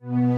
you